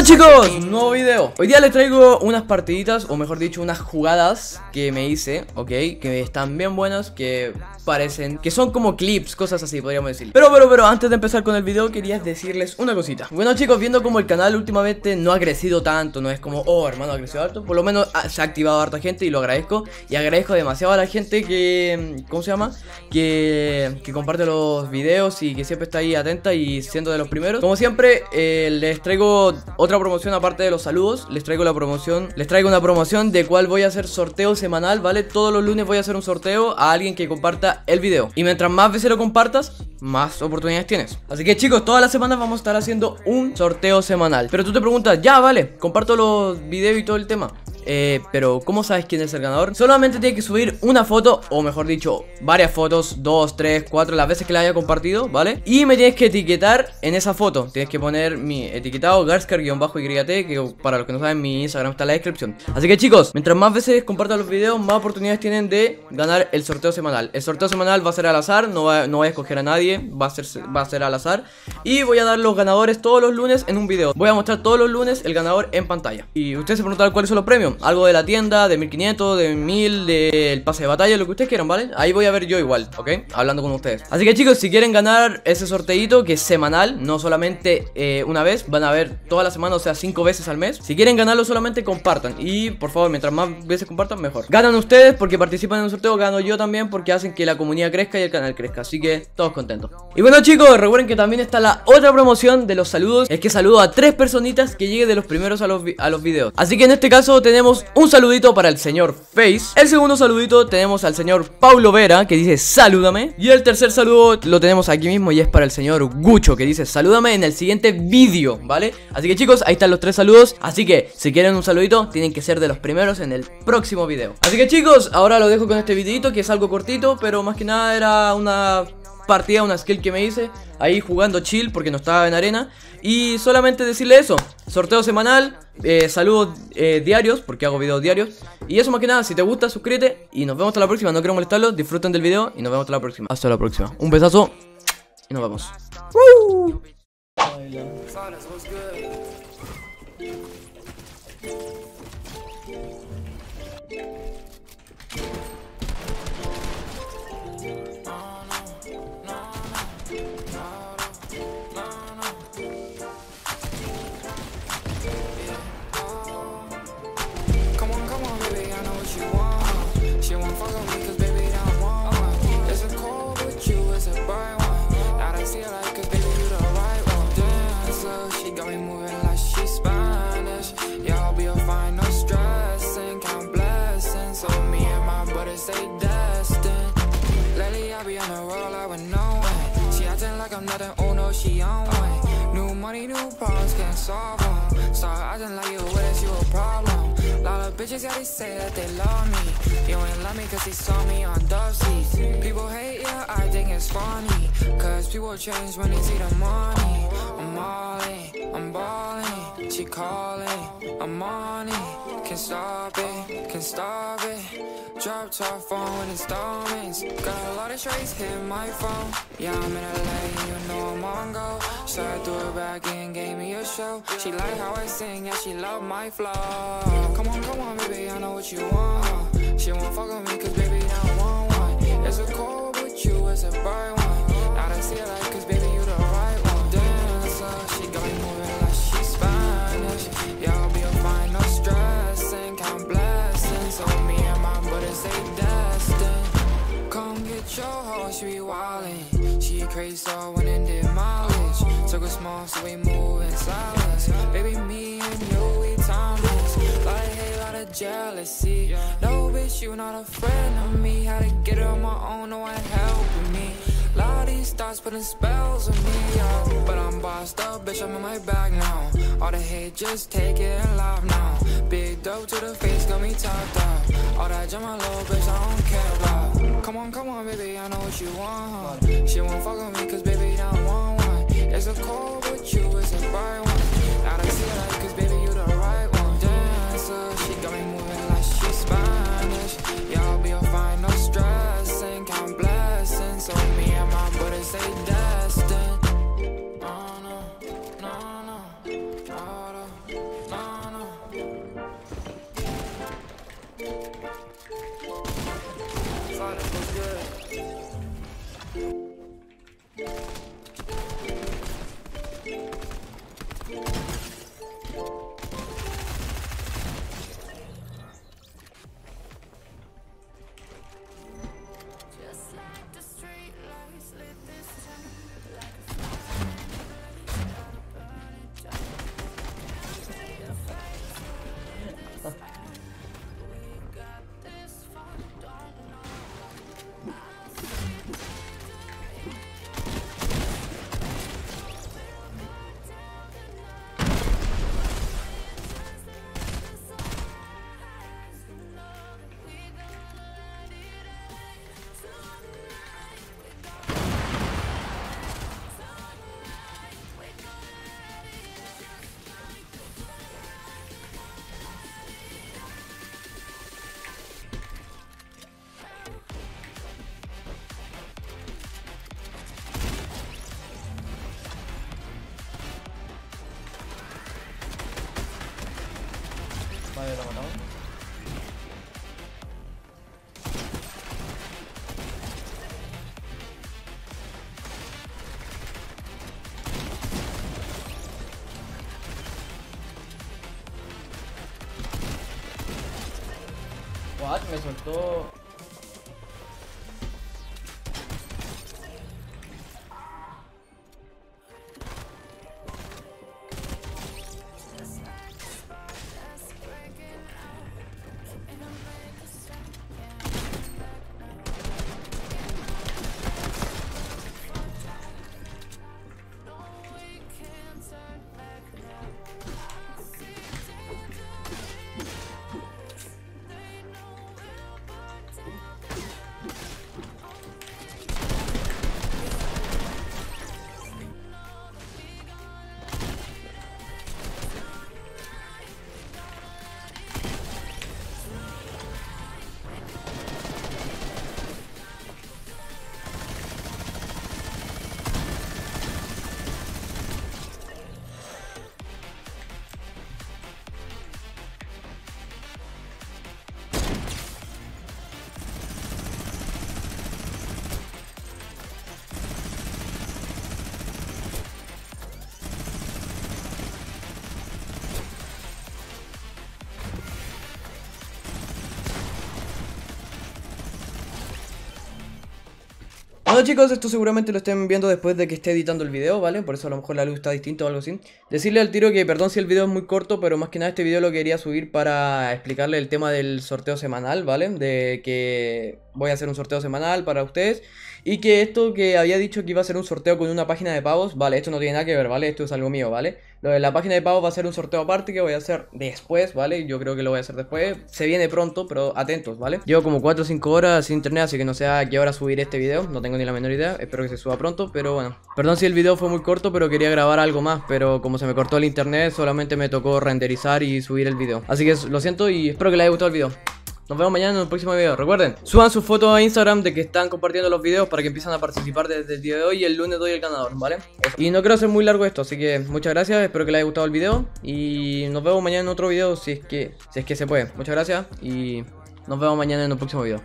bueno chicos, nuevo video. Hoy día les traigo unas partiditas, o mejor dicho, unas jugadas que me hice, ¿ok? Que están bien buenas, que parecen, que son como clips, cosas así, podríamos decir. Pero, pero, pero, antes de empezar con el video quería decirles una cosita. Bueno chicos, viendo como el canal últimamente no ha crecido tanto, no es como, oh hermano, ha crecido harto. Por lo menos se ha activado harta gente y lo agradezco. Y agradezco demasiado a la gente que, ¿cómo se llama? Que, que comparte los videos y que siempre está ahí atenta y siendo de los primeros. Como siempre, eh, les traigo otra promoción aparte de los saludos. Les traigo la promoción, les traigo una promoción de cual voy a hacer sorteo semanal, ¿vale? Todos los lunes voy a hacer un sorteo a alguien que comparta el video. Y mientras más veces lo compartas, más oportunidades tienes. Así que chicos, todas las semanas vamos a estar haciendo un sorteo semanal. Pero tú te preguntas, ya vale, comparto los videos y todo el tema eh, pero ¿cómo sabes quién es el ganador? Solamente tiene que subir una foto, o mejor dicho, varias fotos, dos, tres, cuatro, las veces que la haya compartido, ¿vale? Y me tienes que etiquetar en esa foto. Tienes que poner mi etiquetado Garskar-YT, que para los que no saben, mi Instagram está en la descripción. Así que chicos, mientras más veces compartan los videos, más oportunidades tienen de ganar el sorteo semanal. El sorteo semanal va a ser al azar, no, va, no voy a escoger a nadie, va a, ser, va a ser al azar. Y voy a dar los ganadores todos los lunes en un video. Voy a mostrar todos los lunes el ganador en pantalla. Y ustedes se preguntan cuáles son los premios algo de la tienda, de 1500, de 1000, del pase de batalla, lo que ustedes quieran, ¿vale? Ahí voy a ver yo igual, ¿ok? Hablando con ustedes. Así que chicos, si quieren ganar ese sorteito, que es semanal, no solamente eh, una vez, van a ver toda la semana, o sea, cinco veces al mes. Si quieren ganarlo, solamente compartan. Y por favor, mientras más veces compartan, mejor. Ganan ustedes porque participan en un sorteo, gano yo también porque hacen que la comunidad crezca y el canal crezca. Así que todos contentos. Y bueno chicos, recuerden que también está la otra promoción de los saludos. Es que saludo a tres personitas que lleguen de los primeros a los, a los videos. Así que en este caso tenemos un saludito para el señor Face. El segundo saludito tenemos al señor Paulo Vera, que dice salúdame. Y el tercer saludo lo tenemos aquí mismo y es para el señor Gucho, que dice salúdame en el siguiente vídeo, ¿vale? Así que chicos, ahí están los tres saludos. Así que si quieren un saludito, tienen que ser de los primeros en el próximo video. Así que chicos, ahora lo dejo con este videito, que es algo cortito, pero más que nada era una partida, una skill que me hice ahí jugando chill porque no estaba en arena. Y solamente decirle eso, sorteo semanal, eh, saludos eh, diarios, porque hago videos diarios. Y eso más que nada, si te gusta, suscríbete y nos vemos hasta la próxima. No quiero molestarlos, disfruten del video y nos vemos hasta la próxima. Hasta la próxima. Un besazo y nos vemos. Oh she on one. New money, new problems, can't solve them. Start acting like you with us, you a problem. Lot of bitches, yeah, they say that they love me. You ain't love me cause they saw me on dove seats. People hate, yeah, I think it's funny. Cause people change when they see the money. I'm all in, I'm balling. She calling, I'm on it. Can't stop it, can't stop it. Drop top phone with installments. Got a lot of trays hit my phone. Yeah, I'm in LA, you know I'm on go. Started threw it back and gave me a show. She like how I sing, yeah, she love my flow. Come on, come on, baby, I know what you want. She won't fuck with me, cause baby, I want one. It's a cold crazy, so when and did mileage. Took a small, so we move in silence. Baby, me and you, we timeless. Like, hey, lot of jealousy. No, bitch, you not a friend of me. Had to get it on my own, no one helping me. Lot of these thoughts putting spells on me. But I'm bossed up, bitch, I'm in my bag now. All the hate, just take it laugh now. Big dope to the face, got me topped up. All that my little bitch, I don't care about. Come on, come on, baby, I know what you want. She won't fuck with me, cause baby, I want one. It's a cold with you, it's a bright one. good. Me soltó. Bueno chicos, esto seguramente lo estén viendo después de que esté editando el video, ¿vale? Por eso a lo mejor la luz está distinta o algo así Decirle al tiro que perdón si el video es muy corto, pero más que nada este video lo quería subir para explicarle el tema del sorteo semanal, ¿vale? De que voy a hacer un sorteo semanal para ustedes y que esto que había dicho que iba a ser un sorteo con una página de pavos, vale, esto no tiene nada que ver, ¿vale? Esto es algo mío, ¿vale? Lo de la página de pavos va a ser un sorteo aparte que voy a hacer después, ¿vale? Yo creo que lo voy a hacer después. Se viene pronto, pero atentos, ¿vale? Llevo como 4 o 5 horas sin internet, así que no sé a qué hora subir este video. No tengo ni la menor idea. Espero que se suba pronto, pero bueno. Perdón si el video fue muy corto, pero quería grabar algo más. Pero como se me cortó el internet, solamente me tocó renderizar y subir el video. Así que lo siento y espero que les haya gustado el video. Nos vemos mañana en el próximo video. Recuerden, suban sus fotos a Instagram de que están compartiendo los videos para que empiecen a participar desde el día de hoy y el lunes doy el ganador, ¿vale? Y no quiero hacer muy largo esto, así que muchas gracias, espero que les haya gustado el video y nos vemos mañana en otro video si es que, si es que se puede. Muchas gracias y nos vemos mañana en el próximo video.